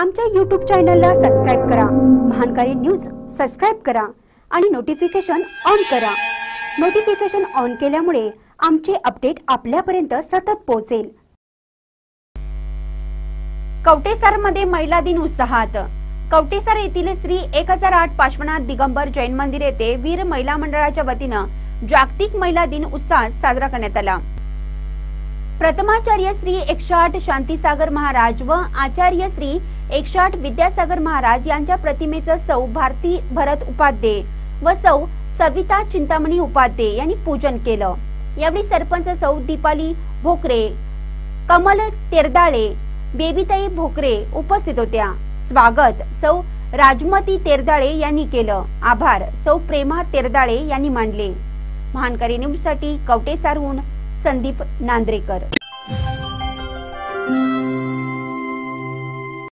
आमच्या यूट्यूब चॅनलला सबस्क्राईब करा. महानकारी न्यूज सबस्क्राईब करा आणि नोटिफिकेशन ऑन करा. नोटिफिकेशन ऑन केल्यामुळे आमचे अपडेट आपल्यापर्यंत सतत पोहोचेल. कवटेसारमध्ये महिला दिन उत्साहात. कवटेसार येथील श्री एक हजार आठ पार्श्वनाथ दिगंबर जैन मंदिर येथे वीर महिला मंडळाच्या वतीनं जागतिक महिला दिन उत्साहात साजरा करण्यात आला. प्रथमाचार्य श्री एकशे शांतीसागर महाराज व आचार्य श्री एकशे विद्यासागर महाराज यांच्या प्रतिमेचं सौ भारती भरत उपाध्ये व सौ सविता चिंतामणी उपाध्ये यांनी पूजन केलं. यावेळी सरपंच सौ दीपाली भोकरे कमल तेरदाळे बेबीताई भोकरे उपस्थित होत्या. स्वागत सौ राजमती तेरदाळे यांनी केलं. आभार सौ प्रेमा तेरदाळे यांनी मांडले महानकारी न्यूजसाठी कवटेसारहून संदीप नांद्रेकर